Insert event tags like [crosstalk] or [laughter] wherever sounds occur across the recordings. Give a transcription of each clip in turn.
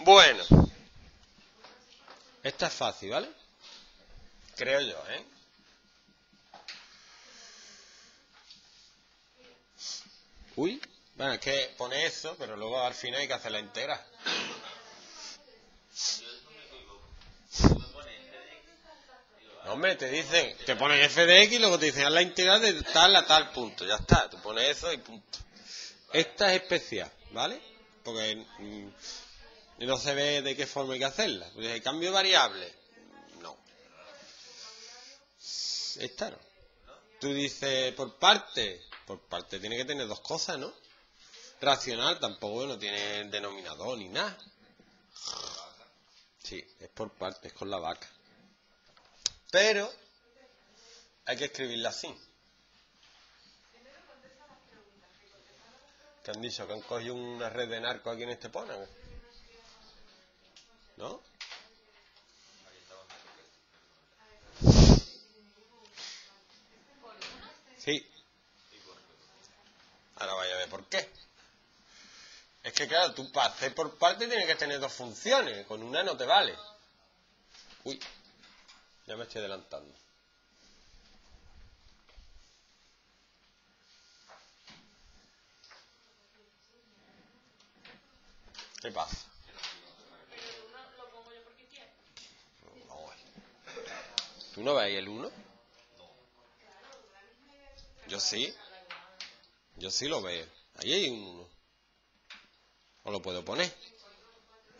Bueno. Esta es fácil, ¿vale? Creo yo, ¿eh? Uy, bueno, es que pone eso, pero luego al final hay que hacer la integral. hombre, te dicen, te ponen f de x y luego te dicen haz la integral de tal a tal punto. Ya está, tú pones eso y punto. Esta es especial, ¿vale? Porque mm, no se ve de qué forma hay que hacerla. Pues el cambio variable. No. Esta no. Tú dices por parte. Por parte tiene que tener dos cosas, ¿no? Racional tampoco no tiene denominador ni nada. Sí, es por parte, es con la vaca. Pero hay que escribirla así. ¿Qué han dicho? ¿Que han cogido una red de narcos aquí en este Estepona? ¿No? Sí. Ahora vaya a ver por qué. Es que claro, tú para hacer por parte tienes que tener dos funciones. Con una no te vale. Uy. Ya me estoy adelantando. ¿Qué pasa? ¿Tú no ves el 1? Yo sí. Yo sí lo veo. Ahí hay un 1. O lo puedo poner.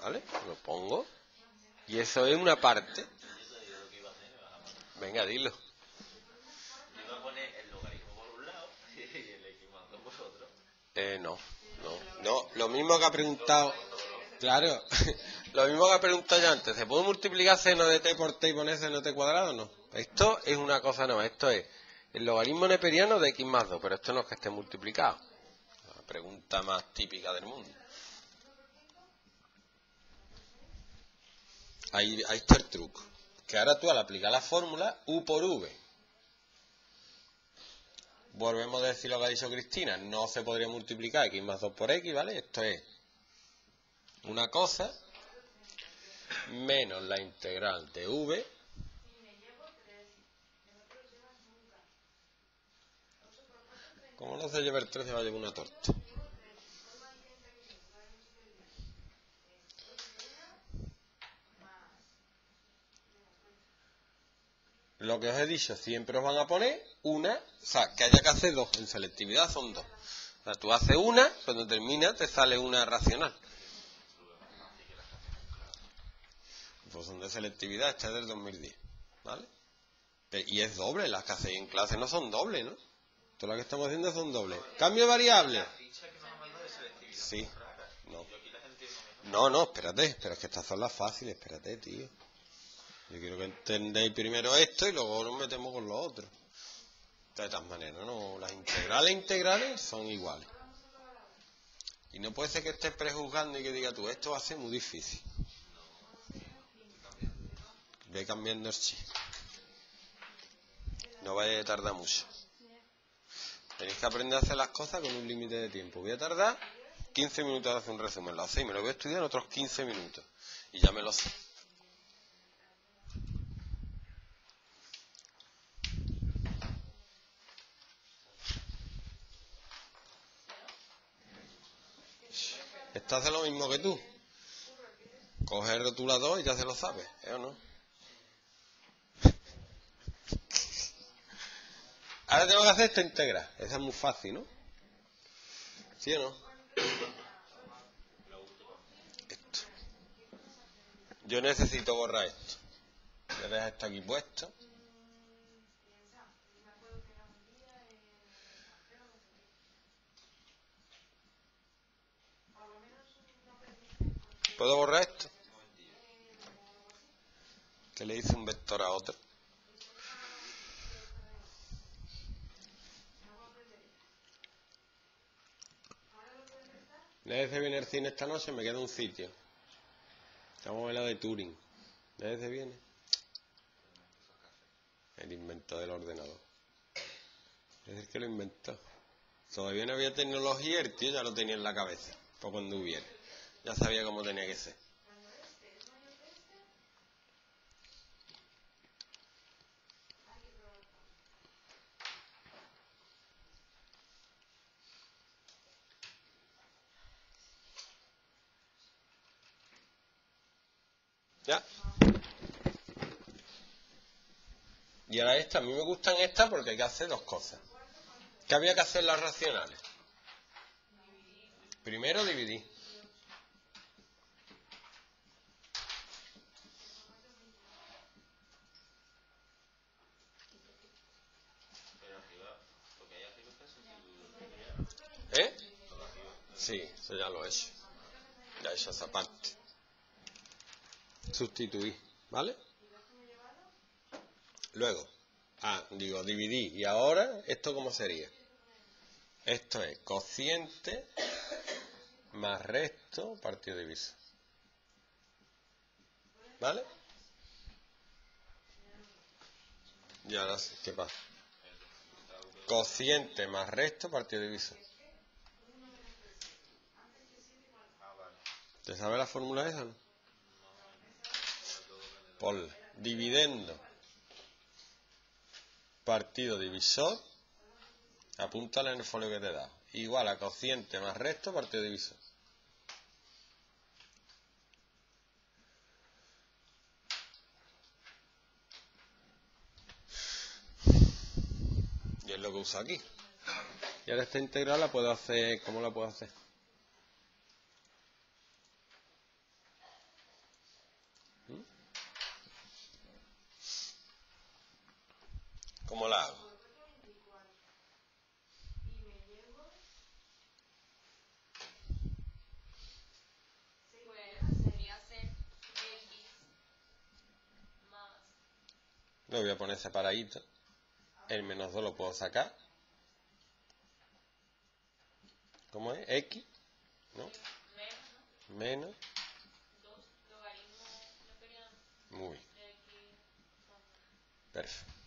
¿Vale? Lo pongo. Y eso es una parte. Venga, dilo. Yo a poner el logaritmo por un lado y el x más 2 por otro. Eh, no, no, no. Lo mismo que ha preguntado. Claro, [laughs] lo mismo que ha preguntado ya antes. ¿Se puede multiplicar seno de t por t y poner seno de t cuadrado? No. Esto es una cosa nueva. Esto es el logaritmo neperiano de x más 2, pero esto no es que esté multiplicado. La pregunta más típica del mundo. Ahí, ahí está el truco que ahora tú al aplicar la fórmula U por V, volvemos a decir lo que ha dicho Cristina, no se podría multiplicar X más 2 por X, ¿vale? Esto es una cosa menos la integral de V ¿Cómo no se lleva el 3 se va a llevar una torta? lo que os he dicho, siempre os van a poner una, o sea, que haya que hacer dos, en selectividad son dos. O sea, tú haces una, cuando termina te sale una racional. Pues son de selectividad, esta es del 2010, ¿vale? Y es doble, las que hacéis en clase no son dobles, ¿no? Todas las que estamos haciendo son dobles. Cambio de variable. Sí. No. No, no, espérate, pero es que estas son las fáciles, espérate, tío. Yo quiero que entendáis primero esto y luego nos metemos con lo otro. De todas maneras, no, las integrales integrales son iguales. Y no puede ser que estés prejuzgando y que diga tú, esto va a ser muy difícil. Ve cambiando el chip. No vaya a tardar mucho. Tenéis que aprender a hacer las cosas con un límite de tiempo. Voy a tardar 15 minutos en hacer un resumen. Lo hacéis, me lo voy a estudiar en otros 15 minutos. Y ya me lo sé. Esto hace lo mismo que tú. Coge el rotulador y ya se lo sabe, ¿eh o no? Ahora tengo que hacer esta integra. Esa es muy fácil, ¿no? ¿Sí o no? Yo necesito borrar esto. Voy a esto aquí puesto. ¿Puedo borrar esto? Que le hice un vector a otro. Nadie viene el cine esta noche, me queda un sitio. Estamos en la de Turing. Nadie viene. El invento del ordenador. Es el que lo inventó. Todavía no había tecnología, el tío ya lo tenía en la cabeza. Para cuando hubiera. Ya sabía cómo tenía que ser. ¿Ya? Y ahora esta, a mí me gustan estas porque hay que hacer dos cosas. ¿Qué había que hacer las racionales? Primero dividir. ¿Eh? Sí, eso ya lo he hecho. Ya he hecho esa parte. Sustituir, ¿vale? Luego, ah, digo, dividir. ¿Y ahora esto cómo sería? Esto es cociente más resto partido diviso. ¿Vale? Y ahora, ¿qué pasa? Cociente más resto partido diviso. ¿Te sabes la fórmula esa? No? Ponle. Dividendo partido divisor. Apúntale en el folio que te da. Igual a cociente más resto partido divisor. Y es lo que uso aquí. Y ahora esta integral la puedo hacer. ¿Cómo la puedo hacer? ¿Cómo la hago? Lo voy a poner separadito. El menos 2 lo puedo sacar. ¿Cómo es? X, ¿no? menos Menos. 2 logaritmo neperiano Muy Perfecto.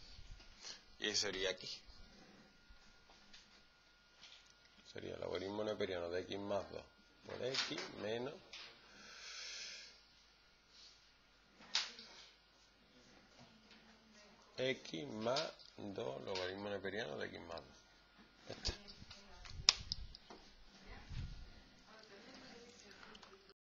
Y sería aquí. Sería el logaritmo neperiano de x más 2 por x menos x más 2 logaritmo neperiano de x más 2.